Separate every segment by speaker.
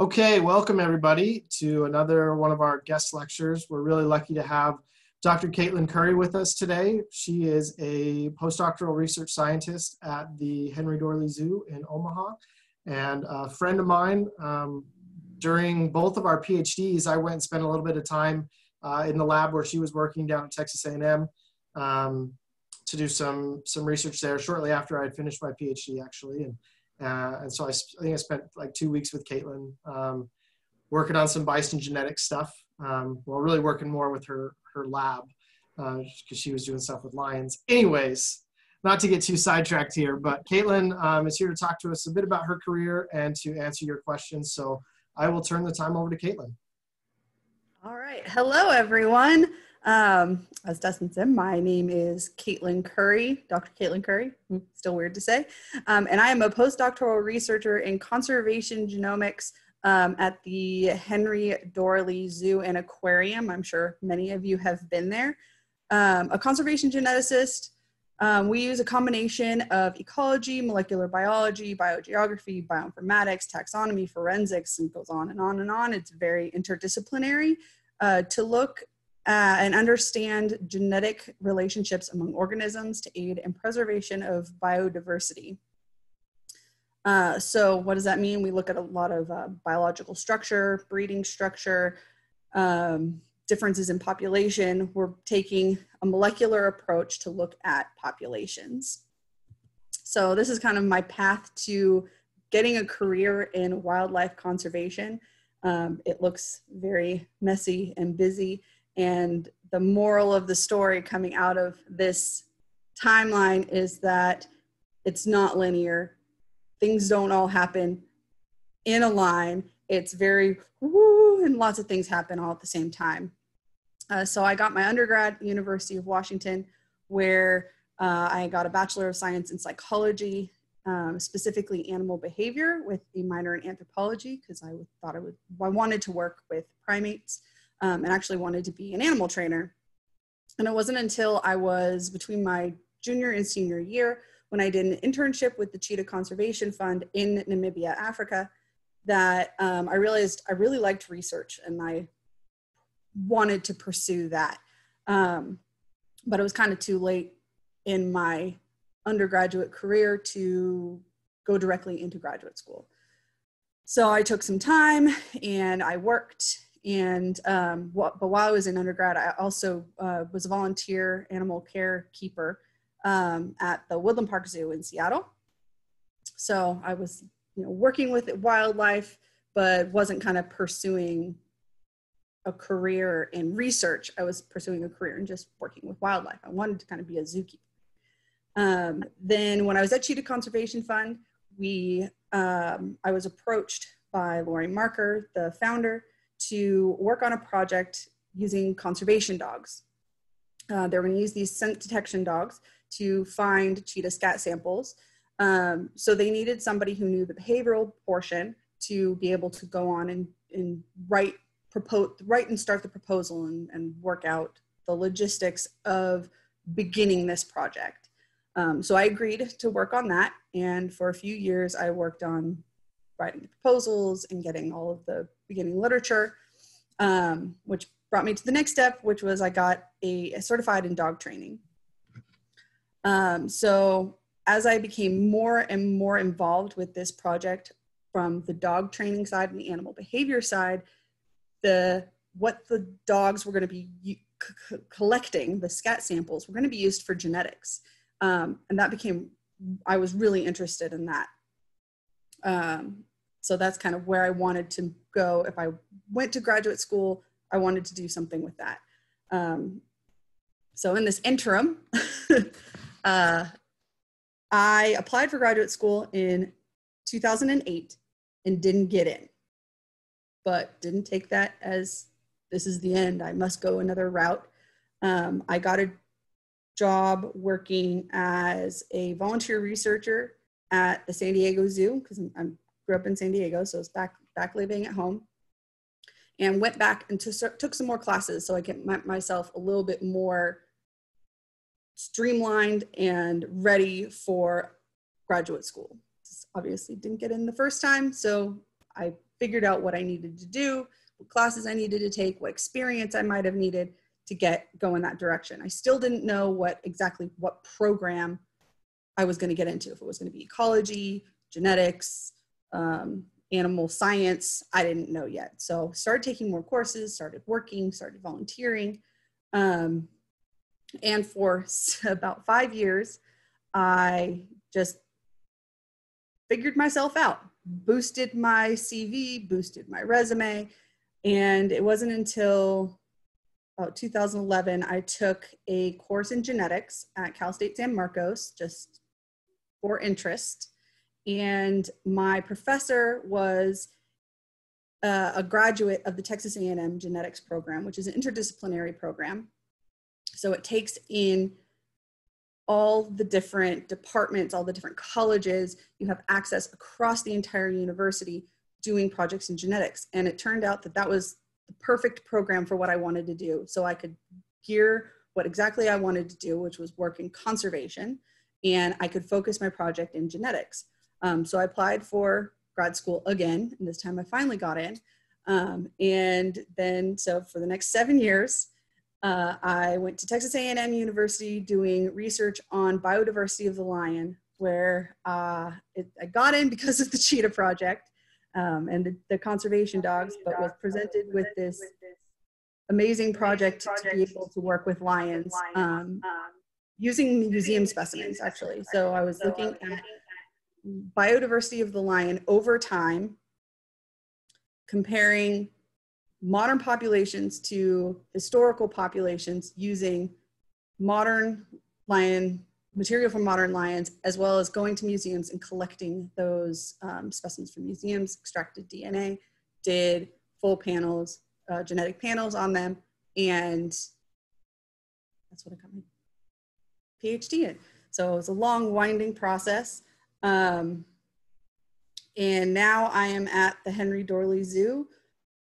Speaker 1: Okay, welcome everybody to another one of our guest lectures. We're really lucky to have Dr. Caitlin Curry with us today. She is a postdoctoral research scientist at the Henry Doorly Zoo in Omaha and a friend of mine. Um, during both of our PhDs, I went and spent a little bit of time uh, in the lab where she was working down at Texas A&M um, to do some some research there shortly after I had finished my PhD actually. And uh, and so I, I, think I spent like two weeks with Caitlin um, working on some bison genetic stuff. Um, well, really working more with her her lab because uh, she was doing stuff with lions. Anyways, not to get too sidetracked here, but Caitlin um, is here to talk to us a bit about her career and to answer your questions. So I will turn the time over to Caitlin.
Speaker 2: All right. Hello, everyone. Um, as Dustin said, my name is Caitlin Curry, Dr. Caitlin Curry, hmm, still weird to say. Um, and I am a postdoctoral researcher in conservation genomics um, at the Henry Doorly Zoo and Aquarium. I'm sure many of you have been there. Um, a conservation geneticist. Um, we use a combination of ecology, molecular biology, biogeography, bioinformatics, taxonomy, forensics, and goes on and on and on. It's very interdisciplinary uh, to look uh, and understand genetic relationships among organisms to aid in preservation of biodiversity. Uh, so what does that mean? We look at a lot of uh, biological structure, breeding structure, um, differences in population. We're taking a molecular approach to look at populations. So this is kind of my path to getting a career in wildlife conservation. Um, it looks very messy and busy and the moral of the story coming out of this timeline is that it's not linear. Things don't all happen in a line. It's very woo, and lots of things happen all at the same time. Uh, so I got my undergrad University of Washington, where uh, I got a Bachelor of Science in Psychology, um, specifically animal behavior, with a minor in anthropology because I thought I would I wanted to work with primates um, and actually wanted to be an animal trainer. And it wasn't until I was between my junior and senior year when I did an internship with the Cheetah Conservation Fund in Namibia, Africa, that um, I realized I really liked research and I wanted to pursue that. Um, but it was kind of too late in my undergraduate career to go directly into graduate school. So I took some time and I worked and um, but while I was in undergrad, I also uh, was a volunteer animal care keeper um, at the Woodland Park Zoo in Seattle. So I was, you know, working with wildlife, but wasn't kind of pursuing a career in research. I was pursuing a career in just working with wildlife. I wanted to kind of be a zookeeper. Um, then when I was at Cheetah Conservation Fund, we um, I was approached by Laurie Marker, the founder, to work on a project using conservation dogs. Uh, they're going to use these scent detection dogs to find cheetah scat samples. Um, so they needed somebody who knew the behavioral portion to be able to go on and, and write, propose, write and start the proposal and, and work out the logistics of beginning this project. Um, so I agreed to work on that. And for a few years, I worked on writing the proposals and getting all of the beginning literature, um, which brought me to the next step, which was I got a, a certified in dog training. Um, so as I became more and more involved with this project from the dog training side and the animal behavior side, the what the dogs were going to be collecting, the scat samples, were going to be used for genetics, um, and that became I was really interested in that. Um, so that's kind of where I wanted to go. If I went to graduate school, I wanted to do something with that. Um, so in this interim, uh, I applied for graduate school in 2008 and didn't get in, but didn't take that as this is the end. I must go another route. Um, I got a job working as a volunteer researcher at the San Diego Zoo because I'm grew up in San Diego, so I was back back living at home, and went back and took some more classes so I get my, myself a little bit more streamlined and ready for graduate school. Obviously, didn't get in the first time, so I figured out what I needed to do, what classes I needed to take, what experience I might have needed to get go in that direction. I still didn't know what exactly what program I was going to get into. If it was going to be ecology, genetics, um, animal science, I didn't know yet. So started taking more courses, started working, started volunteering. Um, and for about five years, I just figured myself out, boosted my CV, boosted my resume. And it wasn't until about 2011 I took a course in genetics at Cal State San Marcos just for interest. And my professor was uh, a graduate of the Texas A&M genetics program, which is an interdisciplinary program. So it takes in all the different departments, all the different colleges. You have access across the entire university doing projects in genetics. And it turned out that that was the perfect program for what I wanted to do. So I could gear what exactly I wanted to do, which was work in conservation, and I could focus my project in genetics. Um, so I applied for grad school again, and this time I finally got in. Um, and then, so for the next seven years, uh, I went to Texas A&M University doing research on biodiversity of the lion, where uh, it, I got in because of the cheetah project um, and the, the, conservation dogs, but was presented with this amazing project to be able to work with lions um, using museum specimens, actually. So I was looking at biodiversity of the lion over time, comparing modern populations to historical populations using modern lion material from modern lions, as well as going to museums and collecting those um, specimens from museums, extracted DNA, did full panels, uh, genetic panels on them, and that's what I got my PhD in. So it was a long, winding process. Um, and now I am at the Henry Doorly Zoo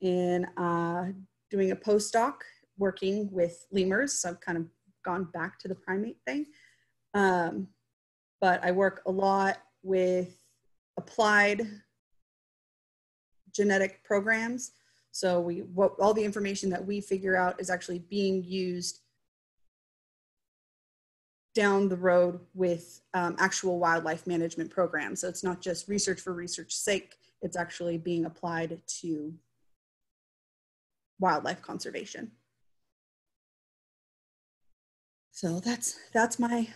Speaker 2: and uh, doing a postdoc working with lemurs. So I've kind of gone back to the primate thing. Um, but I work a lot with applied genetic programs. So we, what, all the information that we figure out is actually being used down the road with um, actual wildlife management programs. So it's not just research for research sake, it's actually being applied to wildlife conservation. So that's that's my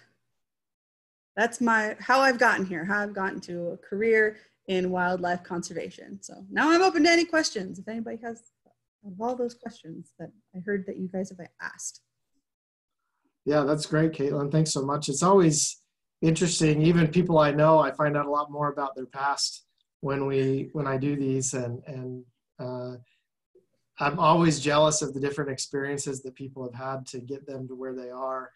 Speaker 2: that's my how I've gotten here, how I've gotten to a career in wildlife conservation. So now I'm open to any questions. If anybody has of all those questions that I heard that you guys have asked.
Speaker 1: Yeah, that's great, Caitlin. Thanks so much. It's always interesting. Even people I know, I find out a lot more about their past when we when I do these, and and uh, I'm always jealous of the different experiences that people have had to get them to where they are.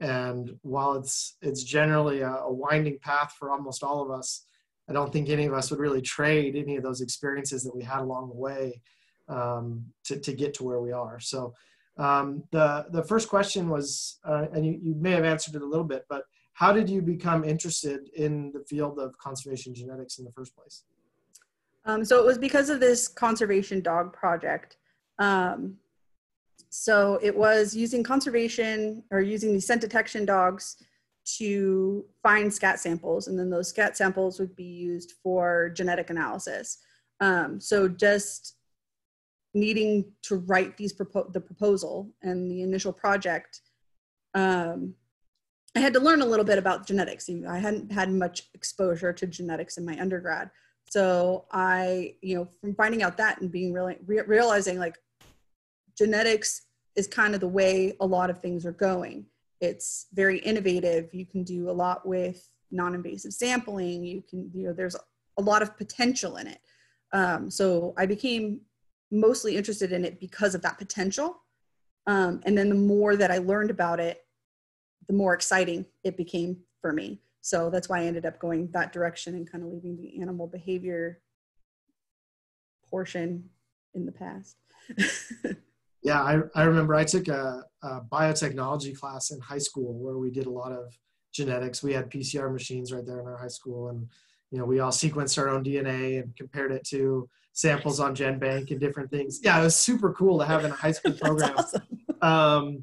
Speaker 1: And while it's it's generally a, a winding path for almost all of us, I don't think any of us would really trade any of those experiences that we had along the way um, to, to get to where we are. So um, the, the first question was, uh, and you, you may have answered it a little bit, but how did you become interested in the field of conservation genetics in the first place?
Speaker 2: Um, so it was because of this conservation dog project. Um, so it was using conservation or using these scent detection dogs to find scat samples, and then those scat samples would be used for genetic analysis. Um, so just needing to write these propo- the proposal and the initial project, um, I had to learn a little bit about genetics. I hadn't had much exposure to genetics in my undergrad. So I, you know, from finding out that and being really re- realizing like genetics is kind of the way a lot of things are going. It's very innovative. You can do a lot with non-invasive sampling. You can, you know, there's a lot of potential in it. Um, so I became mostly interested in it because of that potential. Um, and then the more that I learned about it, the more exciting it became for me. So that's why I ended up going that direction and kind of leaving the animal behavior portion in the past.
Speaker 1: yeah, I, I remember I took a, a, biotechnology class in high school where we did a lot of genetics. We had PCR machines right there in our high school, and you know, we all sequenced our own DNA and compared it to samples on GenBank and different things. Yeah, it was super cool to have in a high school program.
Speaker 2: awesome.
Speaker 1: Um,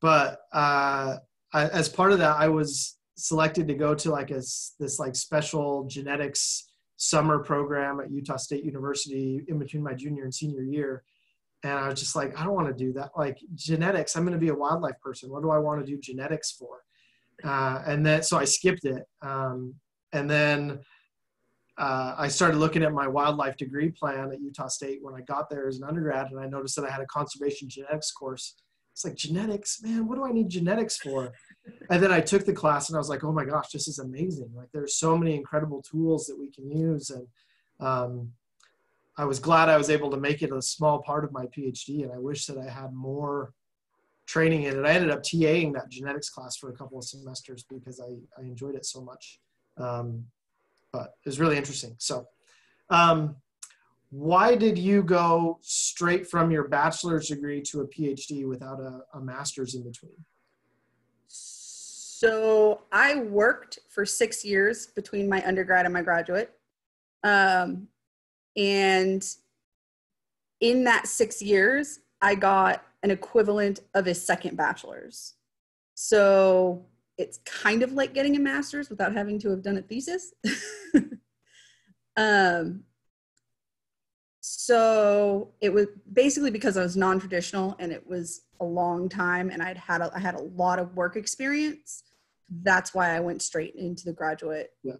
Speaker 1: but uh, I, as part of that, I was selected to go to like a this like special genetics summer program at Utah State University in between my junior and senior year. And I was just like, I don't want to do that. Like genetics, I'm going to be a wildlife person. What do I want to do genetics for? Uh, and then so I skipped it. Um, and then uh, I started looking at my wildlife degree plan at Utah State when I got there as an undergrad, and I noticed that I had a conservation genetics course. It's like genetics, man. What do I need genetics for? And then I took the class, and I was like, oh my gosh, this is amazing! Like there's so many incredible tools that we can use, and um, I was glad I was able to make it a small part of my PhD. And I wish that I had more training in it. I ended up TAing that genetics class for a couple of semesters because I, I enjoyed it so much. Um, but it was really interesting. So, um, why did you go straight from your bachelor's degree to a PhD without a, a master's in between?
Speaker 2: So I worked for six years between my undergrad and my graduate. Um, and in that six years, I got an equivalent of a second bachelor's. So it's kind of like getting a master's without having to have done a thesis. um, so it was basically because I was non-traditional and it was a long time and I'd had a, I had a lot of work experience. That's why I went straight into the graduate,
Speaker 1: Yeah.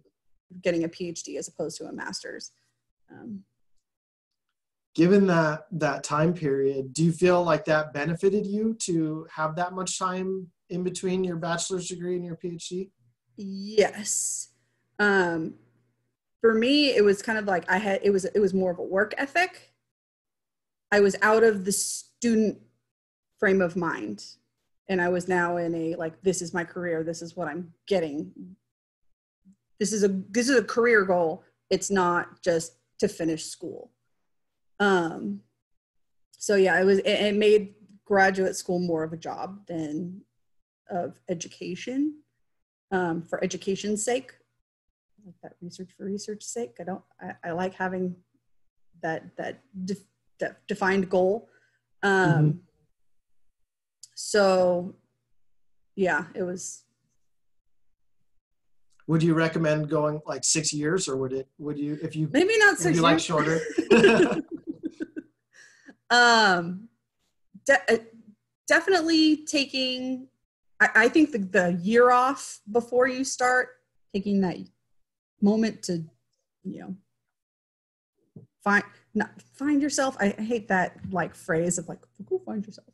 Speaker 2: getting a PhD as opposed to a master's. Um,
Speaker 1: Given that that time period, do you feel like that benefited you to have that much time in between your bachelor's degree and your PhD?
Speaker 2: Yes. Um, for me, it was kind of like I had it was it was more of a work ethic. I was out of the student frame of mind, and I was now in a like this is my career. This is what I'm getting. This is a this is a career goal. It's not just to finish school. Um, so yeah, it was it, it made graduate school more of a job than of education um, for education's sake like that research for research's sake i don't i, I like having that that, def, that defined goal um, so yeah it was
Speaker 1: Would you recommend going like six years, or would it? Would you if you
Speaker 2: maybe not six
Speaker 1: you like
Speaker 2: years.
Speaker 1: shorter?
Speaker 2: um de- uh, definitely taking I, I think the, the year off before you start taking that moment to you know find not find yourself i, hate that like phrase of like go find yourself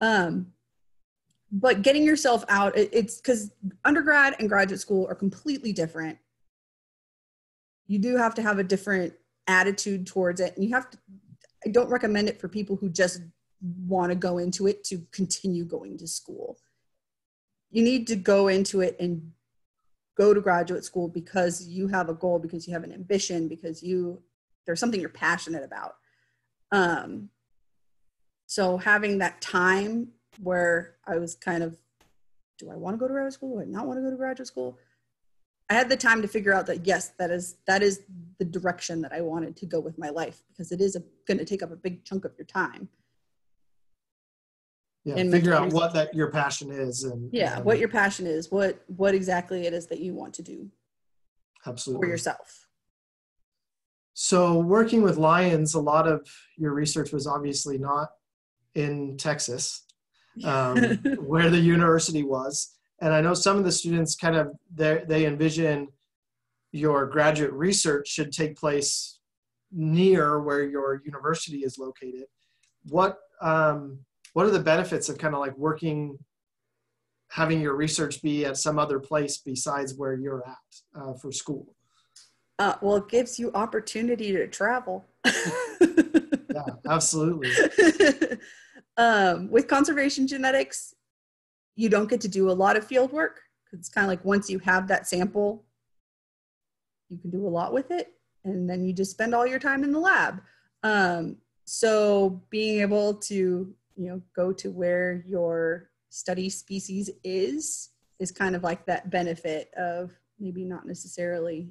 Speaker 2: um but getting yourself out it, it's because undergrad and graduate school are completely different you do have to have a different attitude towards it and you have to I don't recommend it for people who just want to go into it to continue going to school. You need to go into it and go to graduate school because you have a goal, because you have an ambition, because you there's something you're passionate about. Um, so having that time where I was kind of, do I want to go to graduate school? Do I not want to go to graduate school? I had the time to figure out that yes, that is that is the direction that I wanted to go with my life because it is going to take up a big chunk of your time.
Speaker 1: Yeah,
Speaker 2: And
Speaker 1: figure out what that your passion is, and
Speaker 2: Yeah,
Speaker 1: and
Speaker 2: what your passion is, what what exactly it is that you want to do
Speaker 1: Absolutely.
Speaker 2: for yourself.
Speaker 1: So working with lions, a lot of your research was obviously not in Texas, um, where the university was. And I know some of the students kind of they they envision your graduate research should take place near where your university is located. What um, what are the benefits of kind of like working, having your research be at some other place besides where you're at uh, for school?
Speaker 2: uh, well, it gives you opportunity to travel.
Speaker 1: Yeah, absolutely.
Speaker 2: um, with conservation genetics, you don't get to do a lot of field work. It's kind of like once you have that sample, you can do a lot with it, and then you just spend all your time in the lab. Um, so being able to, you know, go to where your study species is is kind of like that benefit of maybe not necessarily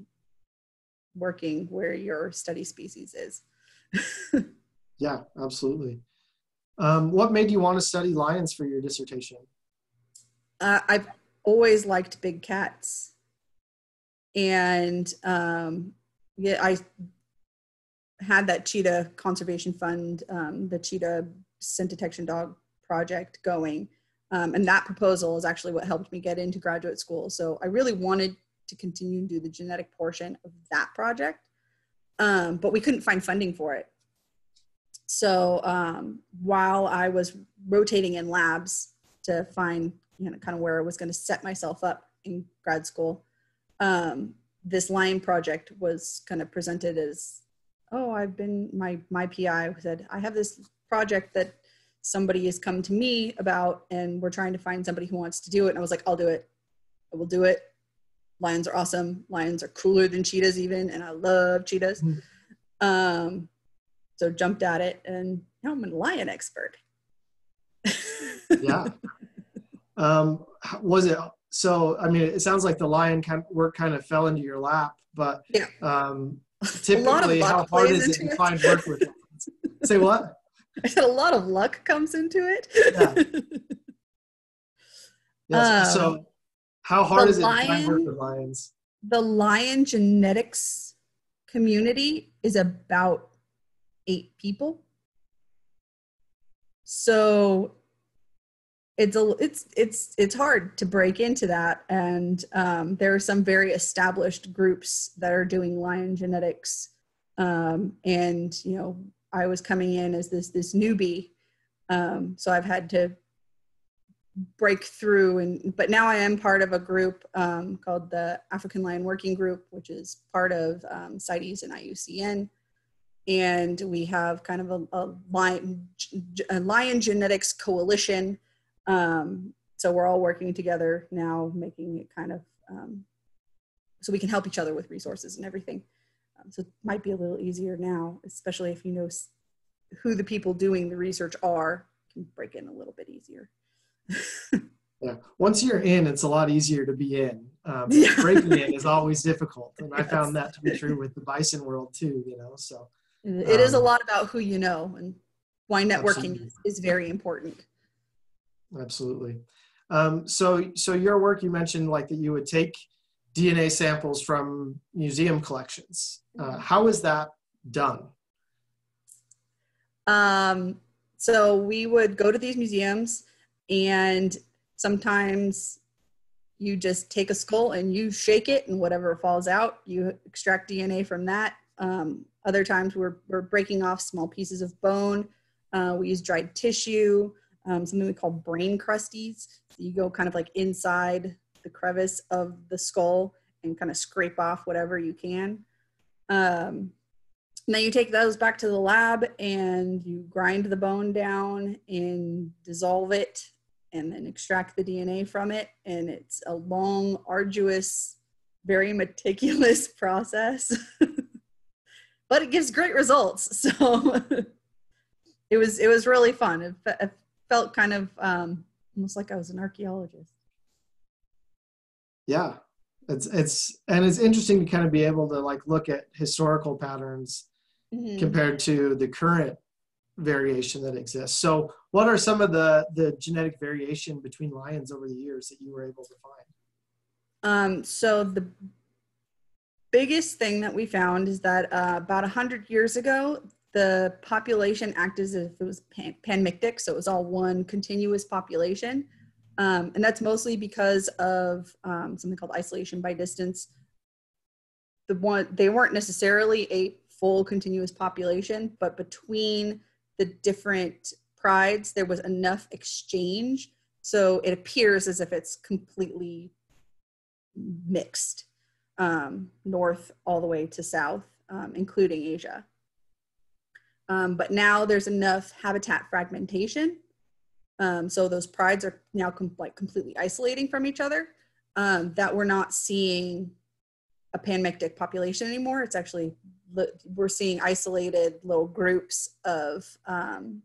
Speaker 2: working where your study species is.
Speaker 1: yeah, absolutely. Um, what made you want to study lions for your dissertation?
Speaker 2: Uh, I've always liked big cats. And um, yeah, I had that cheetah conservation fund, um, the cheetah scent detection dog project going. Um, and that proposal is actually what helped me get into graduate school. So I really wanted to continue and do the genetic portion of that project, um, but we couldn't find funding for it. So um, while I was rotating in labs to find you know kind of where I was going to set myself up in grad school, um, this Lion project was kind of presented as, oh, I've been my my PI said I have this project that somebody has come to me about, and we're trying to find somebody who wants to do it. And I was like, I'll do it. I will do it. Lions are awesome. Lions are cooler than cheetahs even, and I love cheetahs. Mm-hmm. Um, so jumped at it, and now I'm a lion expert.
Speaker 1: yeah. Um, was it so? I mean, it sounds like the lion kind of, work kind of fell into your lap, but
Speaker 2: yeah.
Speaker 1: Um, typically, how hard is it to find work with? Say what?
Speaker 2: I said a lot of luck comes into it.
Speaker 1: yeah. Yes. Um, so, how hard is it to find work with lions?
Speaker 2: The lion genetics community is about eight people. So it's a it's it's it's hard to break into that and um, there are some very established groups that are doing lion genetics um, and you know i was coming in as this this newbie um, so i've had to break through and but now i am part of a group um, called the african lion working group which is part of um, CITES and iucn and we have kind of a, a, lion, a lion genetics coalition. Um, so we're all working together now, making it kind of um, so we can help each other with resources and everything. Um, so it might be a little easier now, especially if you know who the people doing the research are, can break in a little bit easier.
Speaker 1: yeah, once you're in, it's a lot easier to be in. Um, yeah. Breaking in is always difficult, and yes. I found that to be true with the bison world too. You know, so
Speaker 2: it um, is a um, lot about who you know, and why networking is, is, very important.
Speaker 1: Absolutely. Um, so, so your work, you mentioned like that you would take DNA samples from museum collections. Uh, how is that done?
Speaker 2: Um, so we would go to these museums, and sometimes you just take a skull and you shake it, and whatever falls out, you extract DNA from that. Um, other times we're, we're breaking off small pieces of bone. Uh, we use dried tissue, um, something we call brain crusties. So you go kind of like inside the crevice of the skull and kind of scrape off whatever you can. Um, then you take those back to the lab and you grind the bone down and dissolve it and then extract the DNA from it. And it's a long, arduous, very meticulous process. but it gives great results. So it was it was really fun. It, it felt kind of um, almost like I was an archaeologist.
Speaker 1: Yeah, it's it's and it's interesting to kind of be able to like look at historical patterns mm-hmm. compared to the current variation that exists. So, what are some of the the genetic variation between lions over the years that you were able to find?
Speaker 2: Um, so the biggest thing that we found is that uh, about 100 years ago, the population acted as if it was pan- panmictic, so it was all one continuous population. Um, and that's mostly because of um, something called isolation by distance. The one they weren't necessarily a full continuous population, but between the different prides, there was enough exchange, so it appears as if it's completely mixed um, north all the way to south, um, including Asia. Um, but now there's enough habitat fragmentation. Um, so those prides are now com like completely isolating from each other um, that we're not seeing a panmictic population anymore. It's actually, we're seeing isolated little groups of um,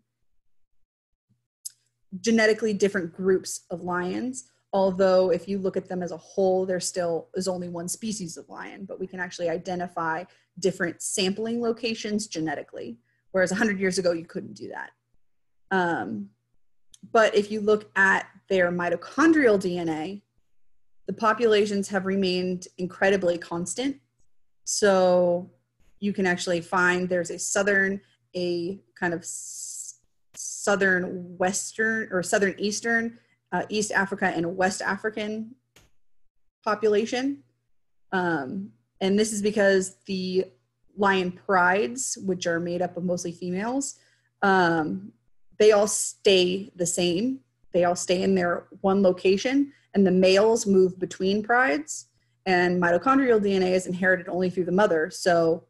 Speaker 2: genetically different groups of lions although if you look at them as a whole, there still is only one species of lion, but we can actually identify different sampling locations genetically, whereas 100 years ago, you couldn't do that. Um, but if you look at their mitochondrial DNA, the populations have remained incredibly constant. So you can actually find there's a southern, a kind of southern western or southern eastern, uh, East Africa and West African population. Um, and this is because the lion prides, which are made up of mostly females, um, they all stay the same. They all stay in their one location, and the males move between prides. And mitochondrial DNA is inherited only through the mother. So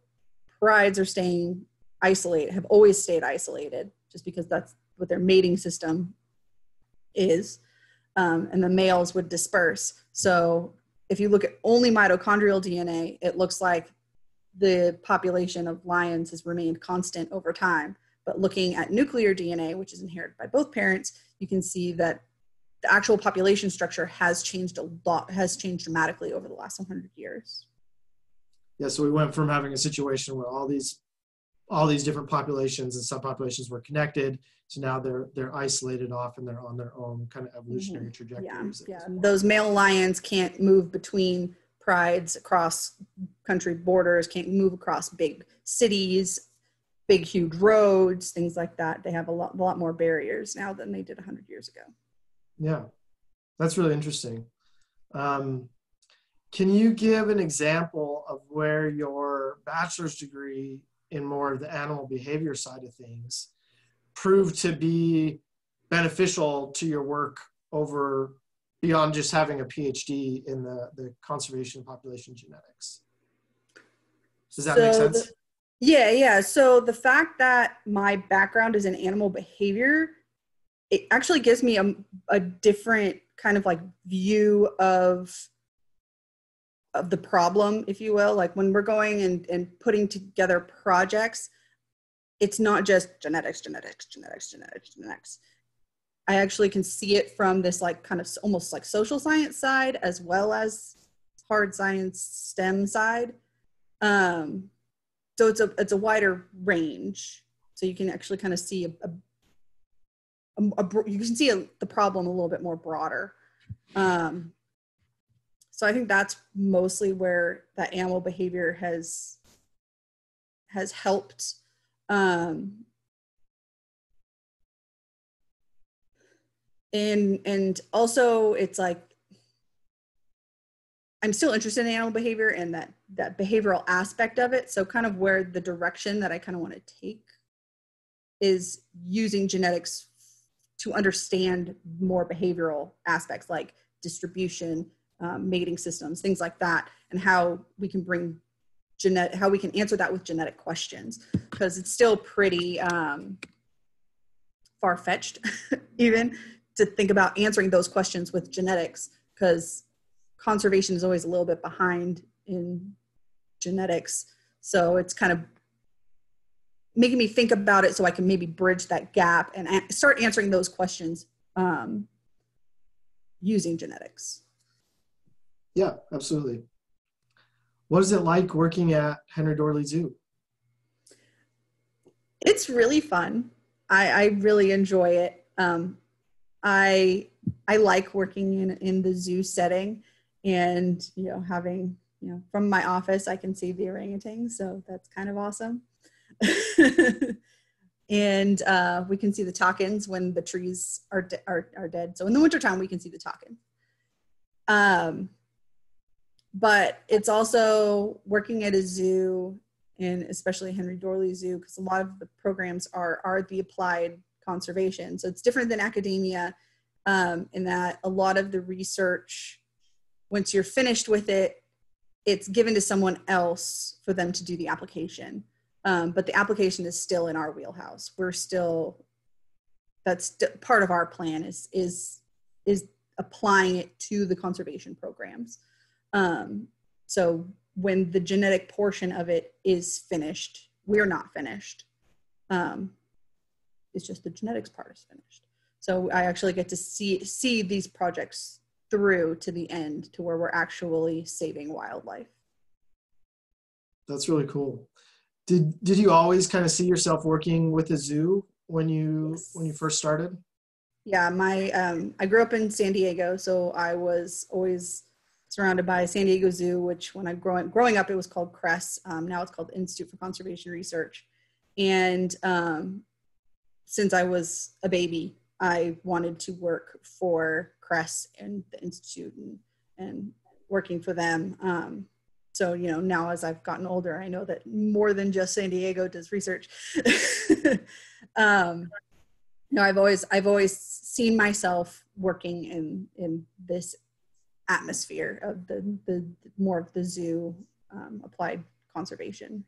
Speaker 2: prides are staying isolated, have always stayed isolated, just because that's what their mating system is. Um, and the males would disperse. So if you look at only mitochondrial DNA, it looks like the population of lions has remained constant over time. But looking at nuclear DNA, which is inherited by both parents, you can see that the actual population structure has changed a lot, has changed dramatically over the last 100 years.
Speaker 1: Yeah, so we went from having a situation where all these all these different populations and subpopulations were connected so now they're they're isolated off and they're on their own kind of evolutionary mm-hmm. trajectories
Speaker 2: yeah, yeah. those male lions can't move between prides across country borders can't move across big cities big huge roads things like that they have a lot, a lot more barriers now than they did 100 years ago
Speaker 1: yeah that's really interesting um, can you give an example of where your bachelor's degree in more of the animal behavior side of things proved to be beneficial to your work over beyond just having a PhD in the, the conservation population genetics? Does that so make sense?
Speaker 2: The, yeah, yeah. So the fact that my background is in animal behavior, it actually gives me a, a different kind of like view of of the problem, if you will. Like when we're going and, and putting together projects, it's not just genetics, genetics, genetics, genetics, genetics. I actually can see it from this like kind of almost like social science side as well as hard science STEM side. Um, so it's a it's a wider range. So you can actually kind of see a, a, a, a you can see the problem a little bit more broader. Um, so i think that's mostly where that animal behavior has has helped. Um, and and also it's like I'm still interested in animal behavior and that that behavioral aspect of it. So kind of where the direction that I kind of want to take is using genetics to understand more behavioral aspects like distribution, um, mating systems, things like that, and how we can bring genetic, how we can answer that with genetic questions, because it's still pretty um, far fetched, even to think about answering those questions with genetics, because conservation is always a little bit behind in genetics. So it's kind of making me think about it so I can maybe bridge that gap and start answering those questions um, using genetics.
Speaker 1: Yeah, absolutely. What is it like working at Henry Doorly Zoo?
Speaker 2: It's really fun. I, I really enjoy it. Um, I I like working in in the zoo setting and you know having you know from my office i can see the orangutans so that's kind of awesome. And uh, we can see the takins when the trees are, de- are, are dead. So in the wintertime we can see the takin um, but it's also working at a zoo and especially henry doorly zoo because a lot of the programs are are the applied conservation. So it's different than academia um, in that a lot of the research once you're finished with it, it's given to someone else for them to do the application. Um, but the application is still in our wheelhouse. We're still that's st- part of our plan is is is applying it to the conservation programs. Um, so when the genetic portion of it is finished, we're not finished. Um, it's just the genetics part is finished. So I actually get to see see these projects through to the end to where we're actually saving wildlife.
Speaker 1: That's really cool. Did did you always kind of see yourself working with a zoo when you yes. when you first started?
Speaker 2: Yeah, my um, I grew up in San Diego, so I was always surrounded by San Diego Zoo, which when I growing growing up it was called CRES. Um, now it's called Institute for Conservation Research. And um, since I was a baby, I wanted to work for CRES and the institute and, and working for them. Um, so you know now as I've gotten older, I know that more than just San Diego does research. um, no, I've always I've always seen myself working in in this atmosphere of the the more of the zoo um, applied conservation.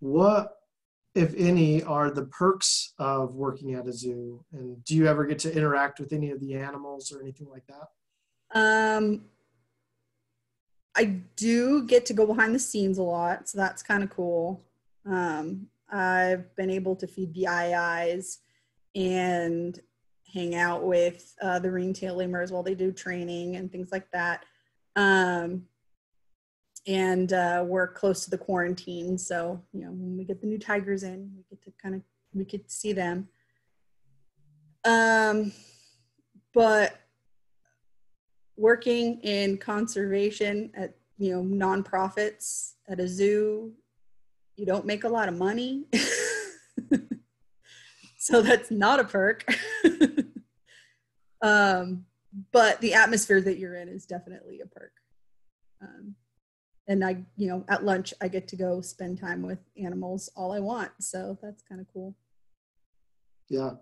Speaker 1: What, if any, are the perks of working at a zoo? And do you ever get to interact with any of the animals or anything like that?
Speaker 2: Um, I do get to go behind the scenes a lot, so that's kind of cool. Um, I've been able to feed the aye-ayes and hang out with uh, the ringtail lemurs while they do training and things like that. Um, and uh, we're close to the quarantine, so you know when we get the new tigers in, we get to kind of we could see them. Um, but working in conservation at you know nonprofits at a zoo you don't make a lot of money. So that's not a perk. Um, but the atmosphere that you're in is definitely a perk. Um, and i you know at lunch i get to go spend time with animals all i want. So that's kind of cool.
Speaker 1: Yeah.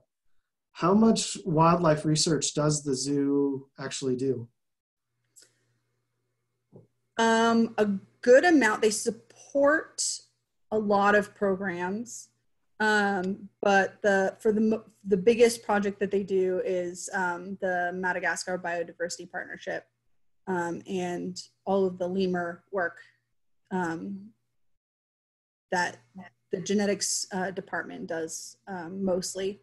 Speaker 1: How much wildlife research does the zoo actually do?
Speaker 2: Um, a good amount. They support a lot of programs, um, but the for the the biggest project that they do is um, the Madagascar Biodiversity Partnership, um, and all of the lemur work um, that the genetics uh, department does um, mostly.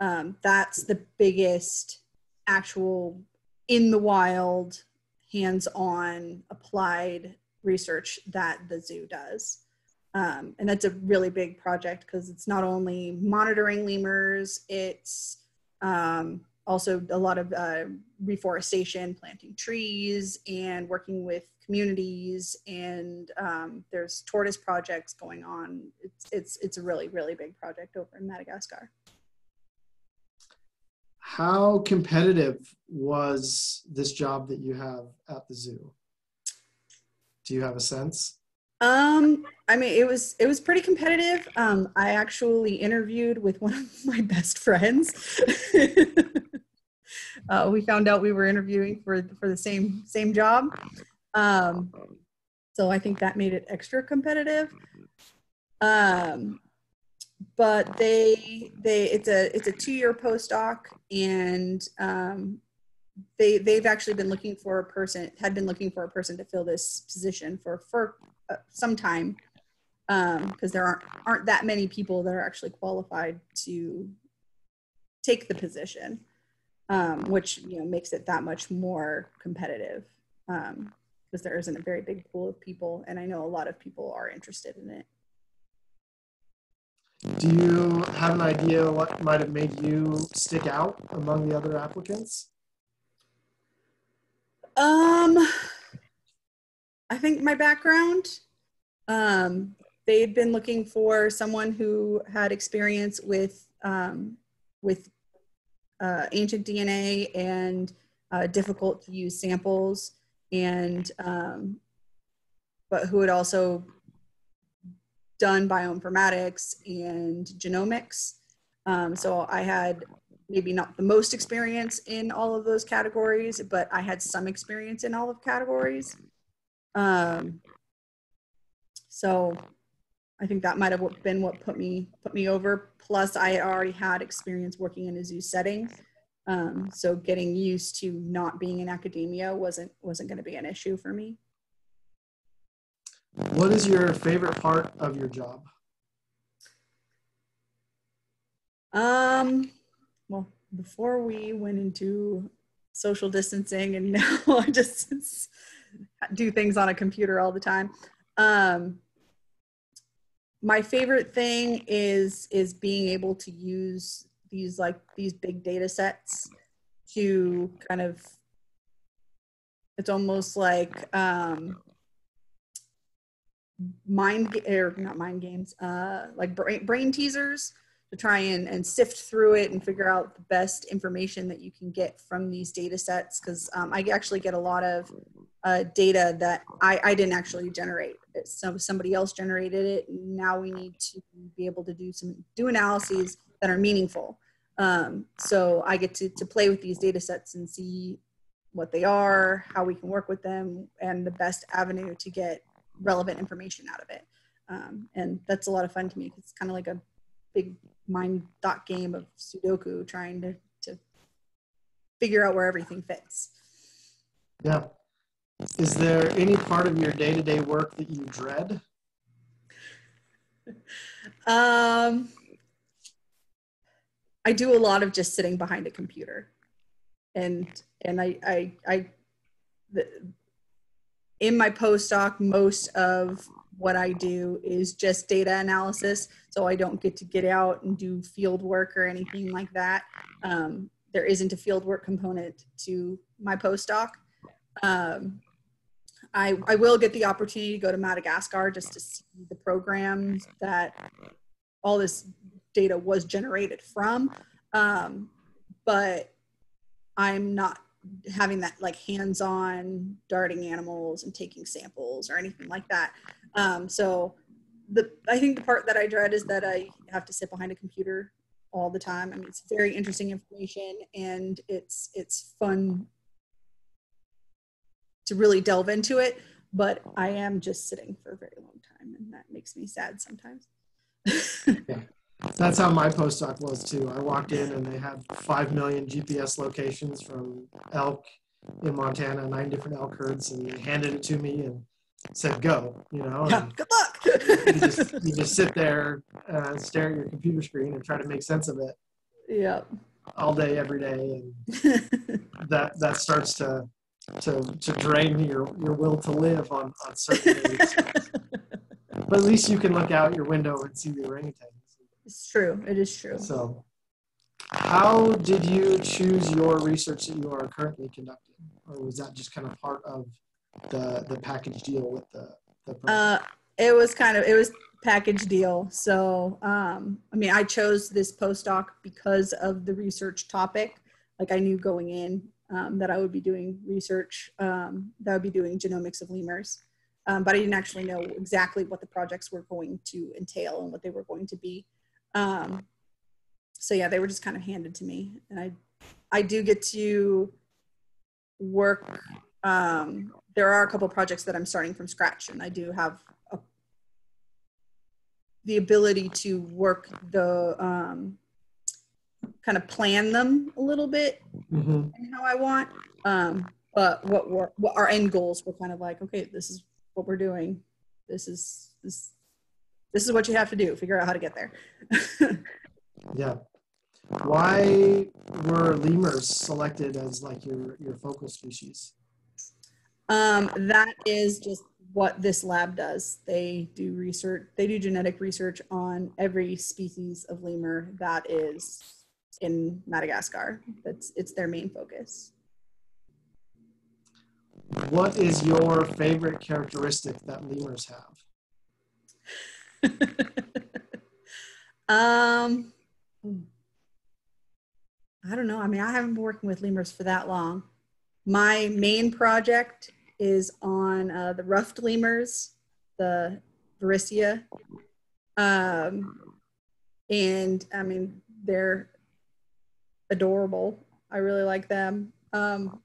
Speaker 2: Um, that's the biggest actual in the wild hands-on applied research that the zoo does. Um, and that's a really big project because it's not only monitoring lemurs, it's um, also a lot of uh, reforestation, planting trees, and working with communities. And um, there's tortoise projects going on. It's, it's, it's a really, really big project over in Madagascar
Speaker 1: how competitive was this job that you have at the zoo? Do you have a sense?
Speaker 2: Um, I mean, it was it was pretty competitive. Um, I actually interviewed with one of my best friends. uh, we found out we were interviewing for for the same same job. Um, so I think that made it extra competitive. Um, but they they it's a it's a two year postdoc and um, they they've actually been looking for a person had been looking for a person to fill this position for for uh, some time because um, there aren't aren't that many people that are actually qualified to take the position, um, which you know makes it that much more competitive because um, there isn't a very big pool of people, and I know a lot of people are interested in it.
Speaker 1: Do you have an idea what might have made you stick out among the other applicants?
Speaker 2: Um, I think my background. Um, they had been looking for someone who had experience with um, with uh, ancient DNA and uh, difficult to use samples, and um, but who had also done bioinformatics and genomics. Um, so I had maybe not the most experience in all of those categories, but I had some experience in all of categories. Um, so I think that might have been what put me put me over. Plus, I already had experience working in a zoo setting, um, so getting used to not being in academia wasn't wasn't going to be an issue for me.
Speaker 1: What is your favorite part of your job?
Speaker 2: Um, well, before we went into social distancing, and now I just do things on a computer all the time. Um, my favorite thing is is being able to use these like these big data sets to kind of it's almost like um mind or not mind games uh like brain, brain teasers to try and, and sift through it and figure out the best information that you can get from these data sets because um, i actually get a lot of uh, data that I, I didn't actually generate. So somebody else generated it now we need to be able to do some do analyses that are meaningful. Um, so i get to, to play with these data sets and see what they are how we can work with them and the best avenue to get relevant information out of it. Um, and that's a lot of fun to me it's kind of like a big mind thought game of sudoku trying to, to figure out where everything fits.
Speaker 1: Yeah. Is there any part of your day-to-day work that you dread?
Speaker 2: Um i do a lot of just sitting behind a computer. And and i i i the, in my postdoc most of what I do is just data analysis. So I don't get to get out and do field work or anything like that. Um, there isn't a field work component to my postdoc. Um, I, I will get the opportunity to go to Madagascar just to see the programs that all this data was generated from. Um, but I'm not having that like hands-on darting animals and taking samples or anything like that. Um, so the I think the part that I dread is that I have to sit behind a computer all the time. I mean, it's very interesting information and it's it's fun to really delve into it, but I am just sitting for a very long time and that makes me sad sometimes.
Speaker 1: yeah. That's how my postdoc was too. I walked in and they had 5 million GPS locations from elk in Montana, nine different elk herds, and they handed it to me and said, go, you know.
Speaker 2: Yeah, good luck.
Speaker 1: You, just, you just sit there, uh, stare at your computer screen and try to make sense of it.
Speaker 2: Yeah.
Speaker 1: All day, every day. And that, that starts to, to, to drain your, your will to live on, on certain days. but at least you can look out your window and see the orangutans.
Speaker 2: It's true. It is true.
Speaker 1: So, how did you choose your research that you are currently conducting, or was that just kind of part of the the package deal with the? the
Speaker 2: uh, it was kind of it was package deal. So, um, I mean, I chose this postdoc because of the research topic. Like, I knew going in um, that I would be doing research um, that would be doing genomics of lemurs. Um, but I didn't actually know exactly what the projects were going to entail and what they were going to be. Um, so yeah, they were just kind of handed to me, and I, I do get to work. Um, there are a couple projects that I'm starting from scratch, and I do have the ability to work the um, kind of plan them a little bit mm-hmm. and how I want. Um, but what, were, what our end goals were kind of like, okay, this is what we're doing. This is this this is what you have to do figure out how to get there
Speaker 1: yeah why were lemurs selected as like your your focal species
Speaker 2: um, that is just what this lab does they do research they do genetic research on every species of lemur that is in madagascar that's it's their main focus
Speaker 1: what is your favorite characteristic that lemurs have
Speaker 2: um, I don't know. I mean, I haven't been working with lemurs for that long. My main project is on uh, the ruffed lemurs, the Varecia. Um, and I mean, they're adorable. I really like them. Um,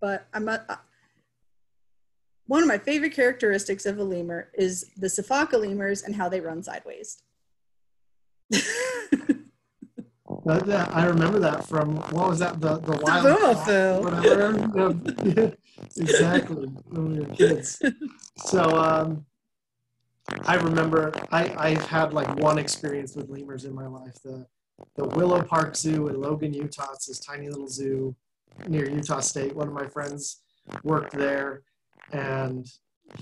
Speaker 2: but I'm a, one of my favorite characteristics of a lemur is the Sifaka lemurs and how they run sideways.
Speaker 1: I remember that from what was that the the wild
Speaker 2: the
Speaker 1: whatever exactly when we were kids. So um, I remember I I've had like one experience with lemurs in my life the the Willow Park Zoo in Logan, Utah. It's this tiny little zoo. near Utah State. One of my friends worked there, and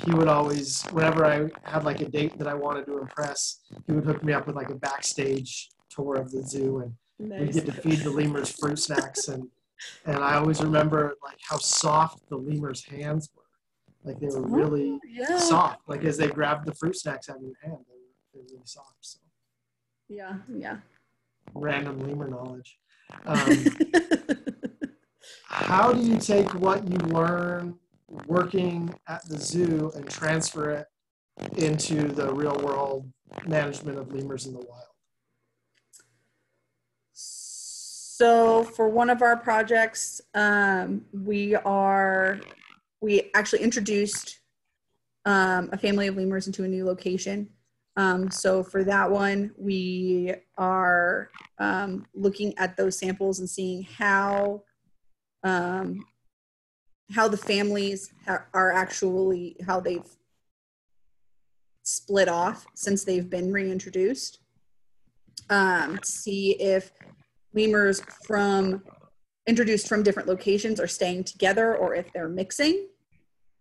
Speaker 1: he would always, whenever I had like a date that I wanted to impress, he would hook me up with like a backstage tour of the zoo, and nice. we'd get to feed the lemurs fruit snacks, and and I always remember like how soft the lemurs' hands were, like they were really oh, yeah. soft, like as they grabbed the fruit snacks out of your hand, they were, they were really soft. So
Speaker 2: yeah, yeah.
Speaker 1: Random lemur knowledge. Um, how do you take what you learn working at the zoo and transfer it into the real world management of lemurs in the wild?
Speaker 2: So for one of our projects, um, we are we actually introduced um, a family of lemurs into a new location. Um, so for that one, we are um, looking at those samples and seeing how um, how the families ha- are actually how they've split off since they've been reintroduced um, see if lemurs from introduced from different locations are staying together or if they're mixing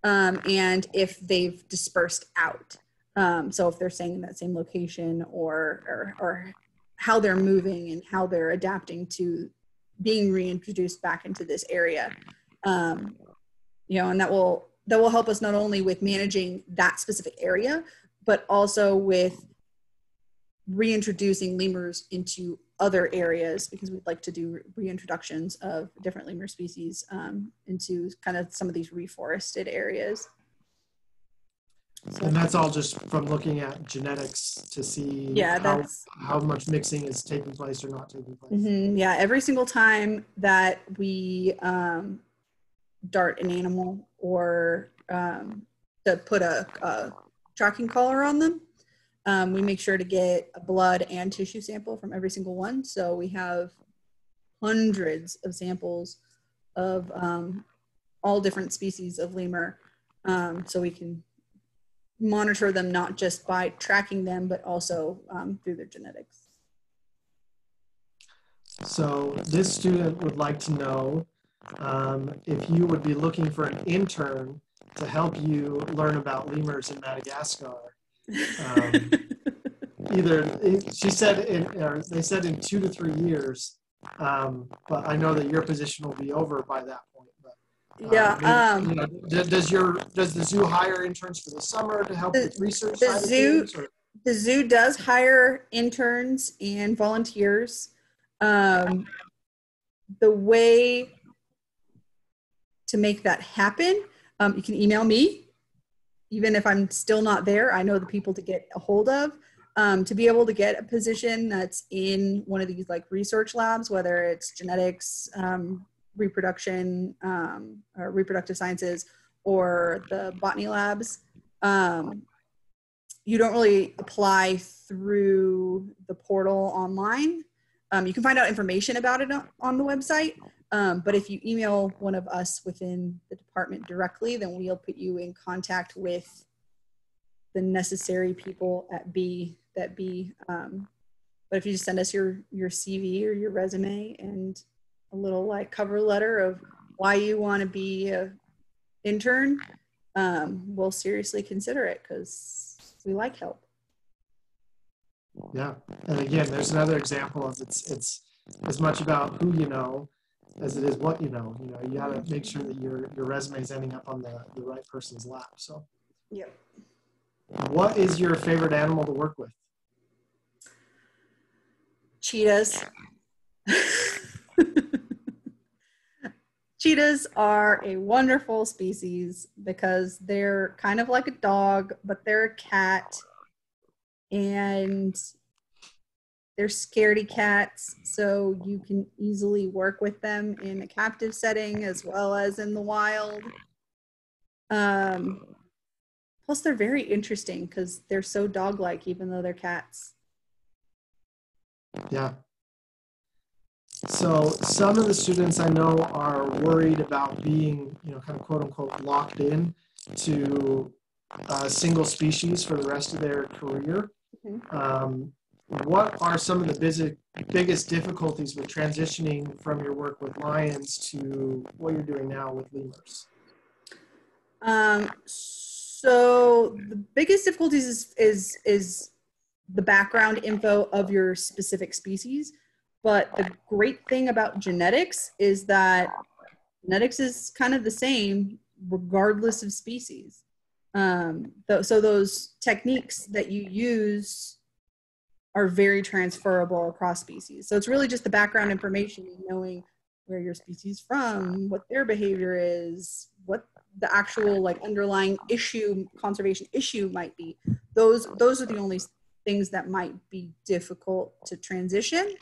Speaker 2: um, and if they've dispersed out. Um, so if they're staying in that same location or, or, or how they're moving and how they're adapting to being reintroduced back into this area. Um, you know and that will that will help us not only with managing that specific area but also with reintroducing lemurs into other areas because we'd like to do reintroductions of different lemur species um, into kind of some of these reforested areas
Speaker 1: and that's all just from looking at genetics to see
Speaker 2: yeah,
Speaker 1: how, how much mixing is taking place or not taking place.
Speaker 2: Mm-hmm, yeah, every single time that we um, dart an animal or um, to put a, a, tracking collar on them, um, we make sure to get a blood and tissue sample from every single one. So we have hundreds of samples of um, all different species of lemur. Um, so we can monitor them not just by tracking them, but also um, through their genetics.
Speaker 1: So this student would like to know um, if you would be looking for an intern to help you learn about lemurs in Madagascar. Um, either she said in, or they said in two to three years, um, but I know that your position will be over by that point.
Speaker 2: yeah. Uh, um,
Speaker 1: you know, does your does the zoo hire interns for the summer to help the, with research?
Speaker 2: The zoo things, the zoo does hire interns and volunteers. Um, the way to make that happen, um, you can email me. Even if I'm still not there, I know the people to get a hold of. Um, to be able to get a position that's in one of these like research labs, whether it's genetics, um, reproduction um, or reproductive sciences or the botany labs, um, you don't really apply through the portal online. Um, you can find out information about it on the website, um, but if you email one of us within the department directly, then we'll put you in contact with the necessary people at B that B. Um, but if you just send us your your CV or your resume and a little like cover letter of why you want to be a intern, um, we'll seriously consider it because we like help.
Speaker 1: Yeah, and again, there's another example of it's it's as much about who you know as it is what you know. You know, you got to make sure that your your resume is ending up on the the right person's lap. So.
Speaker 2: Yep.
Speaker 1: What is your favorite animal to work with?
Speaker 2: Cheetahs. cheetahs are a wonderful species because they're kind of like a dog, but they're a cat. And they're scaredy cats, so you can easily work with them in a captive setting as well as in the wild. Um, plus, they're very interesting because they're so dog like, even though they're cats.
Speaker 1: Yeah, so some of the students I know are worried about being, you know, kind of quote unquote locked in to a single species for the rest of their career. Mm-hmm. Um, what are some of the busy, biggest difficulties with transitioning from your work with lions to what you're doing now with lemurs?
Speaker 2: Um, so the biggest difficulties is, is, is the background info of your specific species. But the great thing about genetics is that genetics is kind of the same regardless of species. Um, th- so those techniques that you use are very transferable across species. So it's really just the background information, knowing where your species from, what their behavior is, what the actual like underlying issue, conservation issue might be. Those those are the only things that might be difficult to transition.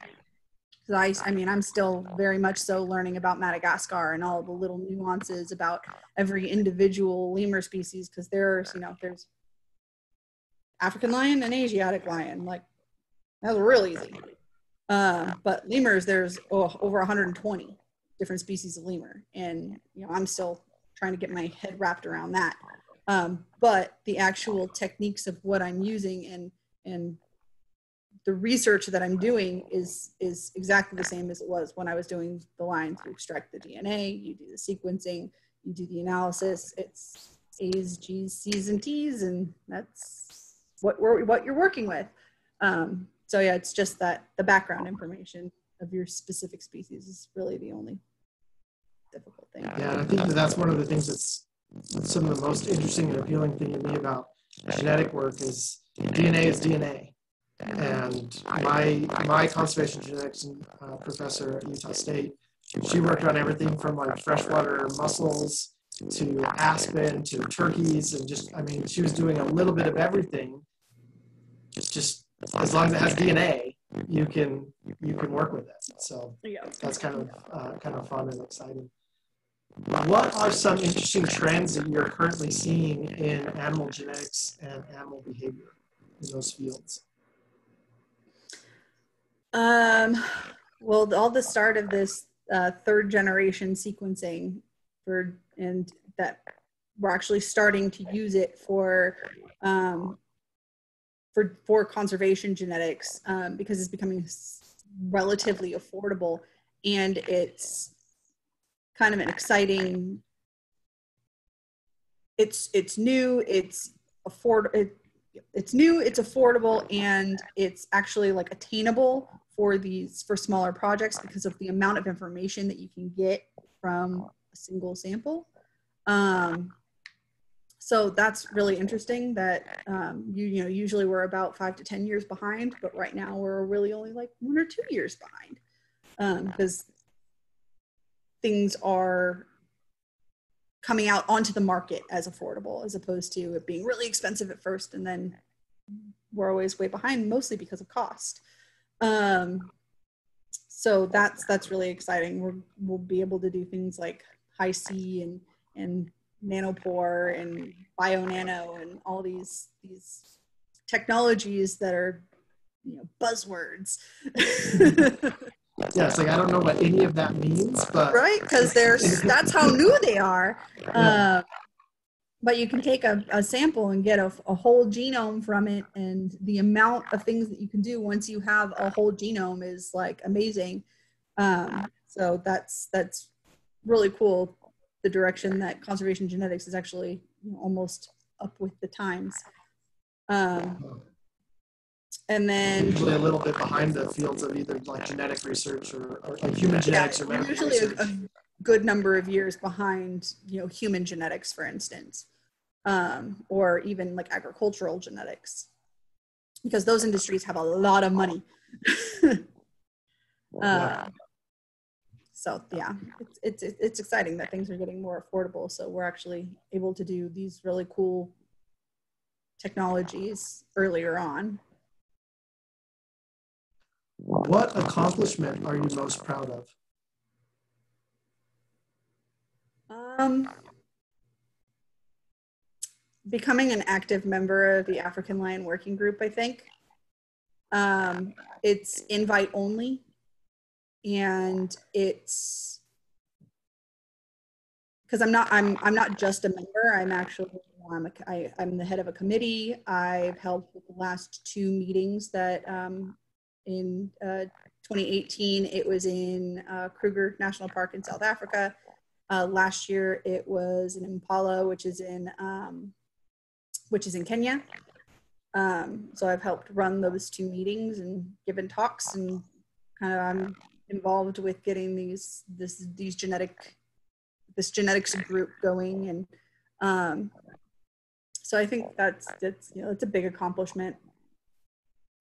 Speaker 2: I, I mean, I'm still very much so learning about Madagascar and all the little nuances about every individual lemur species because there's, you know, there's African lion and Asiatic lion. Like, that's real easy. Uh, but lemurs, there's oh, over 120 different species of lemur. And, you know, I'm still trying to get my head wrapped around that. Um, but the actual techniques of what I'm using and, and the research that I'm doing is is exactly the same as it was when I was doing the lines. You extract the DNA, you do the sequencing, you do the analysis. It's A's, G's, C's, and T's, and that's what we're what you're working with. Um, so yeah, it's just that the background information of your specific species is really the only difficult thing.
Speaker 1: Yeah, and I think that that's one of the things that's some of the most interesting and appealing thing to me about genetic work is DNA is DNA and my my conservation genetics uh, professor at Utah State, she worked on everything from like freshwater mussels to aspen to turkeys, and just I mean she was doing a little bit of everything. Just just as long as it has DNA, you can you can work with it. So that's kind of uh, kind of fun and exciting. What are some interesting trends that you're currently seeing in animal genetics and animal behavior in those fields?
Speaker 2: Um, well, all the start of this uh, third generation sequencing for, and that we're actually starting to use it for, um, for, for conservation genetics um, because it's becoming relatively affordable and it's kind of an exciting it's it's new it's afford it, it's new it's affordable and it's actually like attainable for these for smaller projects because of the amount of information that you can get from a single sample. Um, so that's really interesting that um, you, you know usually we're about five to ten years behind, but right now we're really only like one or two years behind because um, things are coming out onto the market as affordable as opposed to it being really expensive at first and then we're always way behind mostly because of cost. Um, so that's that's really exciting. We're, we'll be able to do things like Hi-C and and nanopore and Bionano and all these these technologies that are you know buzzwords.
Speaker 1: yeah, it's like I don't know what any of that means, but
Speaker 2: right because they're that's how new they are. Uh, but you can take a, a sample and get a, a, whole genome from it and the amount of things that you can do once you have a whole genome is like amazing um, so that's that's really cool the direction that conservation genetics is actually you know, almost up with the times um, and then
Speaker 1: usually a little bit behind the fields of either like genetic research or, or like human genetics yeah, or medical usually. A, a
Speaker 2: good number of years behind you know human genetics for instance um, or even like agricultural genetics, because those industries have a lot of money. uh, so yeah, it's, it's it's exciting that things are getting more affordable. So we're actually able to do these really cool technologies earlier on.
Speaker 1: What accomplishment are you most proud of?
Speaker 2: Um, becoming an active member of the African Lion Working Group, I think. Um, it's invite only, and it's because I'm not I'm I'm not just a member. I'm actually I'm, I'm the head of a committee. I've held the last two meetings that um, in uh, 2018, it was in uh, Kruger National Park in South Africa. Uh, last year, it was in Mpala, which is in um, which is in Kenya. Um, so I've helped run those two meetings and given talks, and kind of I'm involved with getting these this these genetic this genetics group going, and um, so I think that's that's you know it's a big accomplishment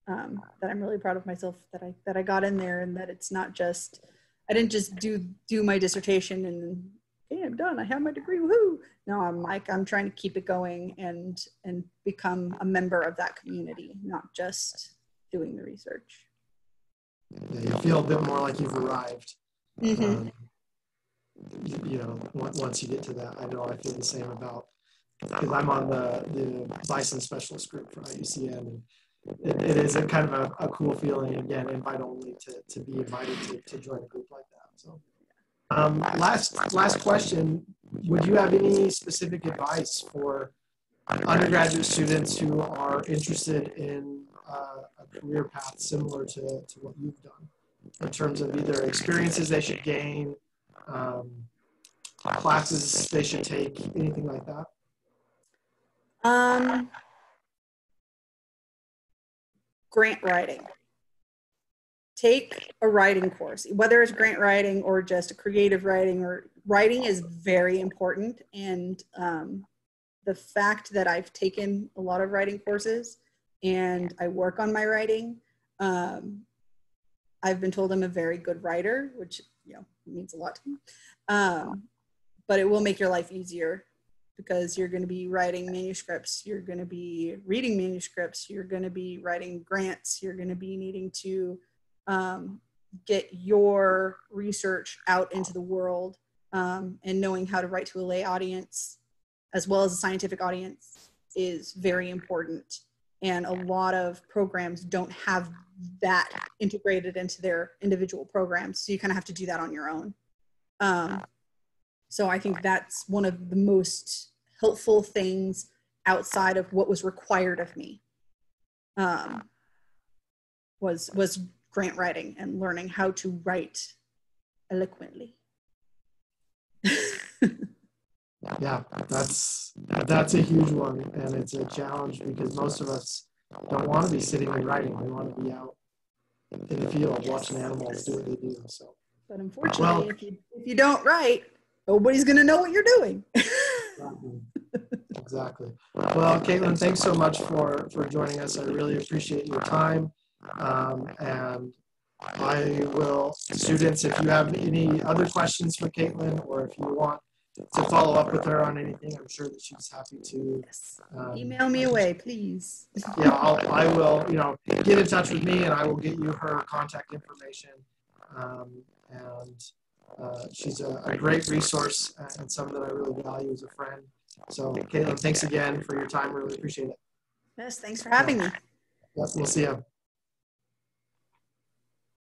Speaker 2: um, that I'm really proud of myself that I that I got in there and that it's not just I didn't just do do my dissertation and hey I'm done. I have my degree. Woohoo. No I'm like I'm trying to keep it going and and become a member of that community not just doing the research.
Speaker 1: Yeah, you feel a bit more like you've arrived.
Speaker 2: Mm-hmm.
Speaker 1: Um, you, you know, once you get to that, I know I feel the same about because I'm on the the bison specialist group for IUCN. And, it, it is a kind of a, a, cool feeling again invite only to, to be invited to, to join a group like that so um, last last question would you have any specific advice for undergraduate students who are interested in uh, a career path similar to, to what you've done in terms of either experiences they should gain um, classes they should take anything like that
Speaker 2: um grant writing. Take a writing course, whether it's grant writing or just creative writing or writing is very important. And um, the fact that I've taken a lot of writing courses and I work on my writing, um, I've been told I'm a very good writer, which you know means a lot to me. Um, but it will make your life easier because you're going to be writing manuscripts, you're going to be reading manuscripts, you're going to be writing grants, you're going to be needing to um, get your research out into the world um, and knowing how to write to a lay audience as well as a scientific audience is very important. And a lot of programs don't have that integrated into their individual programs. So you kind of have to do that on your own. Um, so I think that's one of the most helpful things outside of what was required of me. Um, was was grant writing and learning how to write eloquently.
Speaker 1: yeah, that's that's a huge one, and it's a challenge because most of us don't want to be sitting and writing. We want to be out in the field watching animals do what they do. So,
Speaker 2: but unfortunately, well, if you if you don't write, nobody's going to know what you're doing.
Speaker 1: exactly. exactly. Well, Caitlin, thanks so much for, for joining us. I really appreciate your time. Um, and I will, students, if you have any other questions for Caitlin or if you want to follow up with her on anything, I'm sure that she's happy to.
Speaker 2: Yes. Um, Email me away, please.
Speaker 1: yeah, I'll, I will, you know, get in touch with me and I will get you her contact information. Um, and uh, she's a, a, great resource and someone that I really value as a friend. So, Caitlin, thanks again for your time. Really appreciate it.
Speaker 2: Yes, thanks for having me.
Speaker 1: Yes, we'll see you.